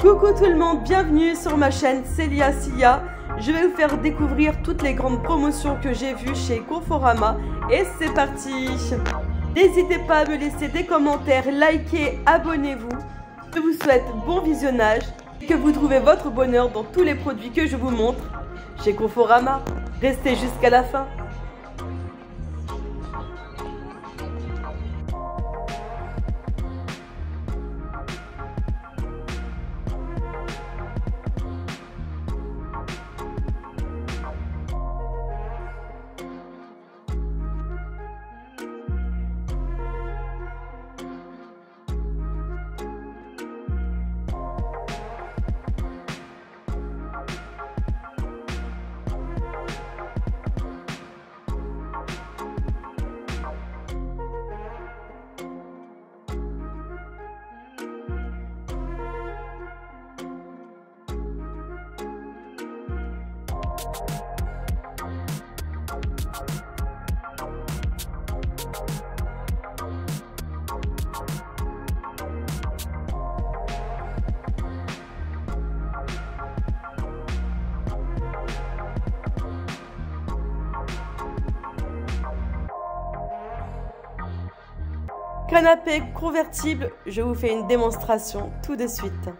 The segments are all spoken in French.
Coucou tout le monde, bienvenue sur ma chaîne Celia Sia. Je vais vous faire découvrir toutes les grandes promotions que j'ai vues chez Conforama et c'est parti N'hésitez pas à me laisser des commentaires, likez, abonnez-vous. Je vous souhaite bon visionnage et que vous trouvez votre bonheur dans tous les produits que je vous montre chez Conforama. Restez jusqu'à la fin. Canapé convertible, je vous fais une démonstration tout de suite.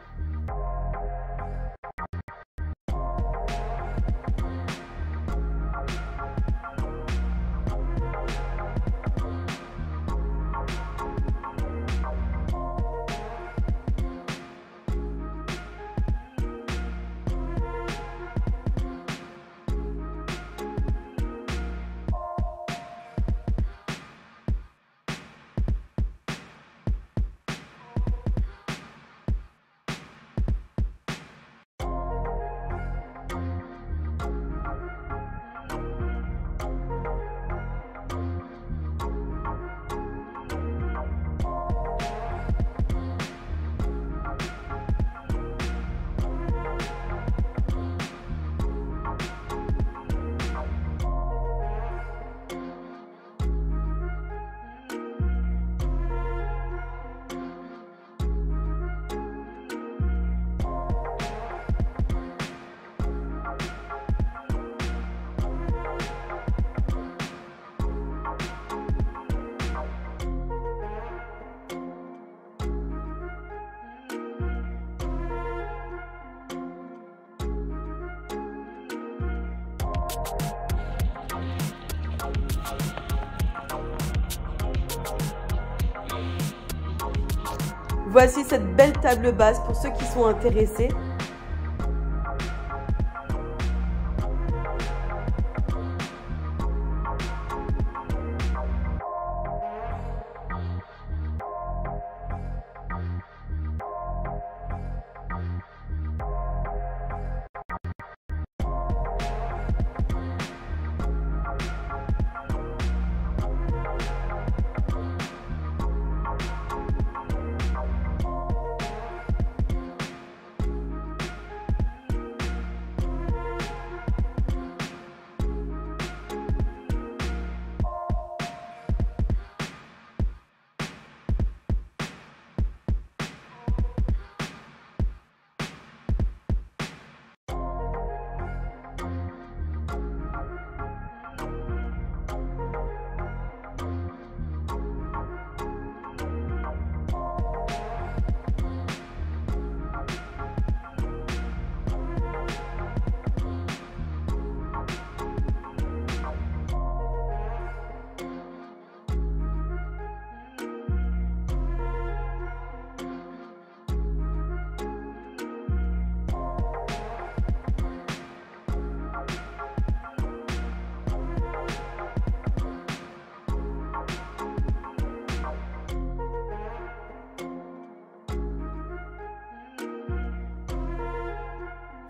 Voici cette belle table basse pour ceux qui sont intéressés.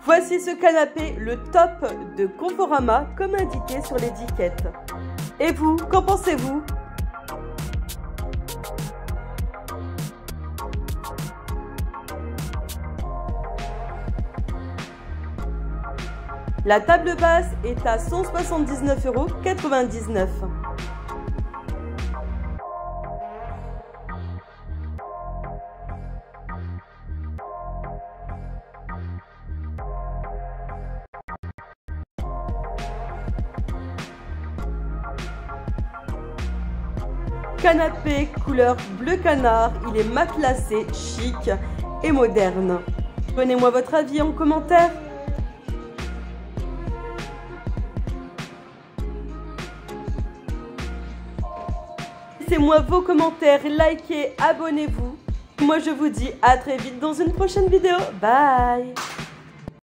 Voici ce canapé, le top de Conforama, comme indiqué sur l'étiquette. Et vous, qu'en pensez-vous? La table basse est à 179,99 euros. Canapé couleur bleu canard. Il est matelassé, chic et moderne. Donnez-moi votre avis en commentaire. Laissez-moi vos commentaires, likez, abonnez-vous. Moi je vous dis à très vite dans une prochaine vidéo. Bye